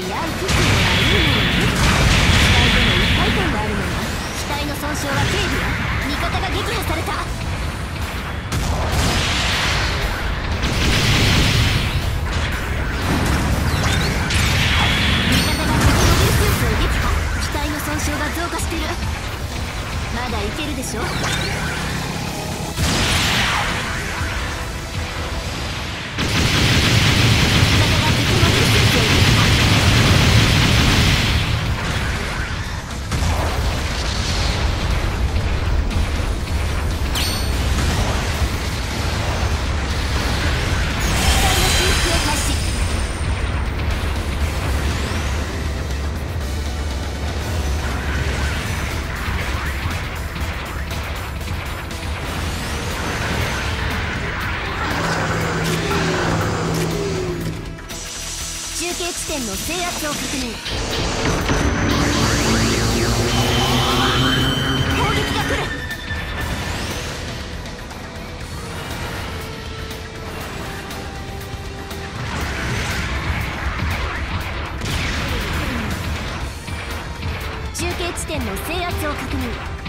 Alianza. 制圧を確認。攻撃が来る。中継地点の制圧を確認。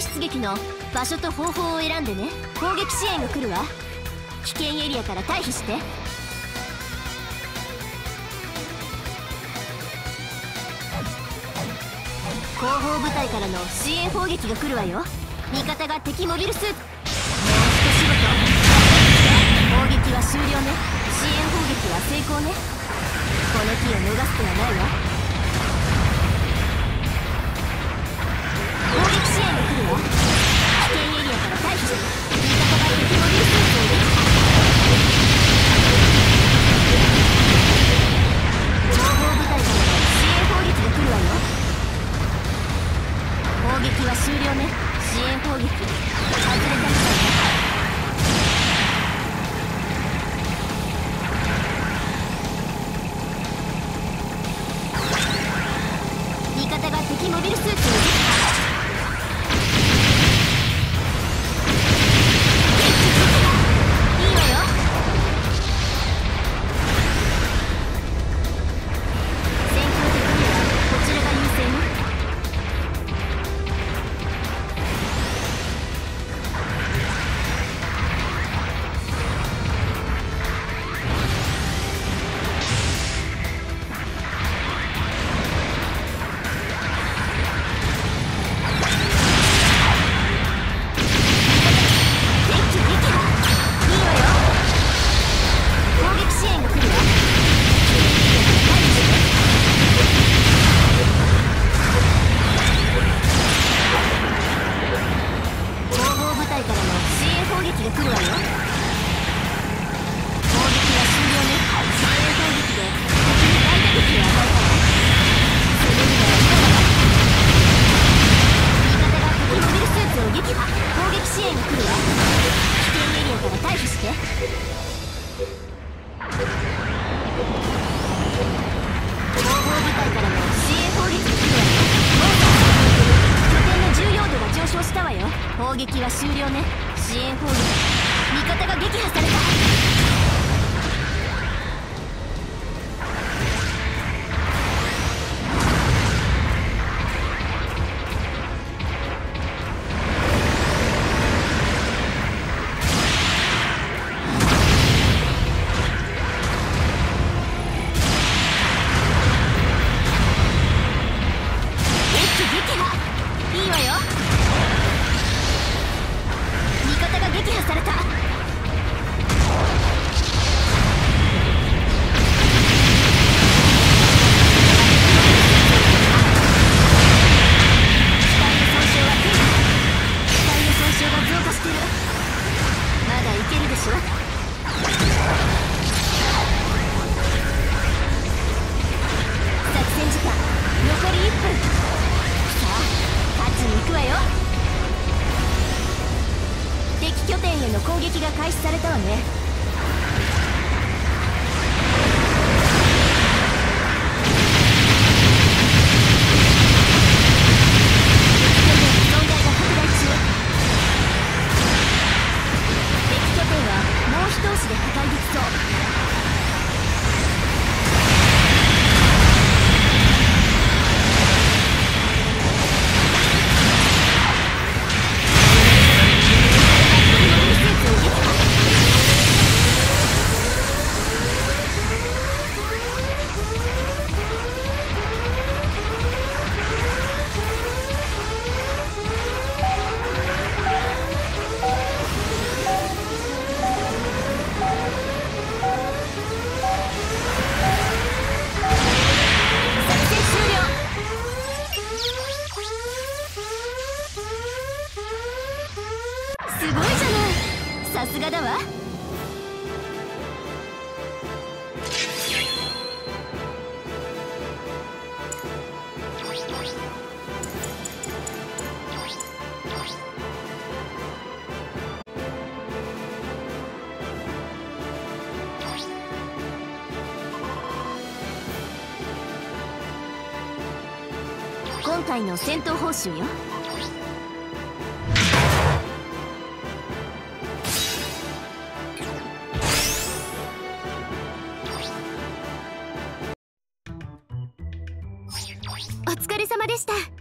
出撃の場所と方法を選んでね。攻撃支援が来るわ。危険エリアから退避して。後方部隊からの支援砲撃が来るわよ。味方が敵モビルスーツ。もう一仕事攻撃は終了ね。支援砲撃は成功ね。この機を逃す手はないわ。攻撃は終了ね。支援砲撃味方が撃破された。されたわね。隊の戦闘報酬よ。お疲れ様でした。